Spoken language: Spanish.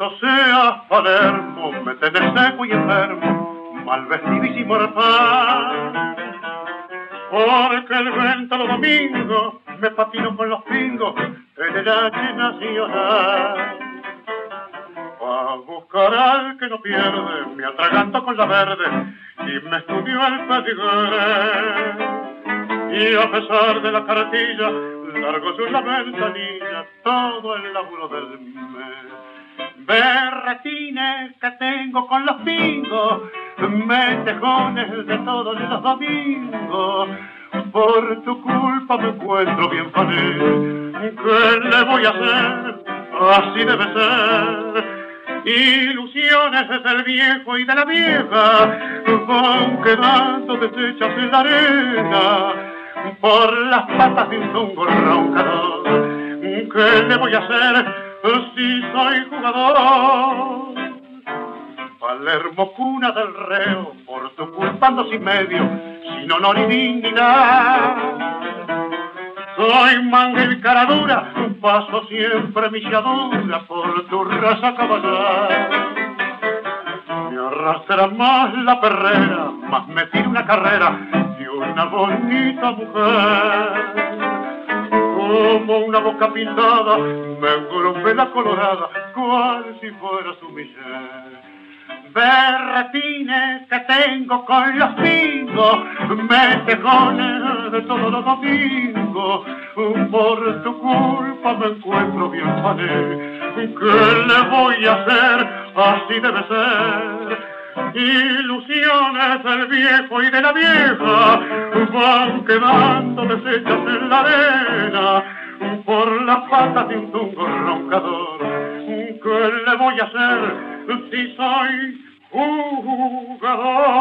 Maldito sea Palermo, me tenés seco y enfermo, mal vestido y sin morfar. Porque el vento los domingos me patino con los pingos en el H nacional. A buscar al que no pierde, me atraganto con la verde y me estudio el pedigre. Y a pesar de la cartilla, largo su la ventanilla, todo el laburo del mes. Berretines que tengo con los pingos, metejones de todos los domingos. Por tu culpa me encuentro bien fané. ¿Qué le voy a hacer? Así debe ser. Ilusiones del viejo y de la vieja van quedando deshechas en la arena por las patas de un roncador. ¿Qué le voy a hacer si soy jugador? Palermo, cuna del reo, por tu culpa ando sin medio, sin honor ni dignidad. Soy manga y cara dura, paso siempre milladura por tu raza caballar. Me arrastra más la perrera, más me tira una carrera de una bonita mujer. Como una boca pintada, me engolpe la colorada, cual si fuera su mujer berretines que tengo con los pingos, metejones de todos los domingos, por tu culpa me encuentro bien pané. ¿Qué le voy a hacer? Así debe ser. Ilusiones del viejo y de la vieja van quedando deshechas en la arena por las patas de un tungo roncador. ¿Qué le voy a hacer si soy jugador?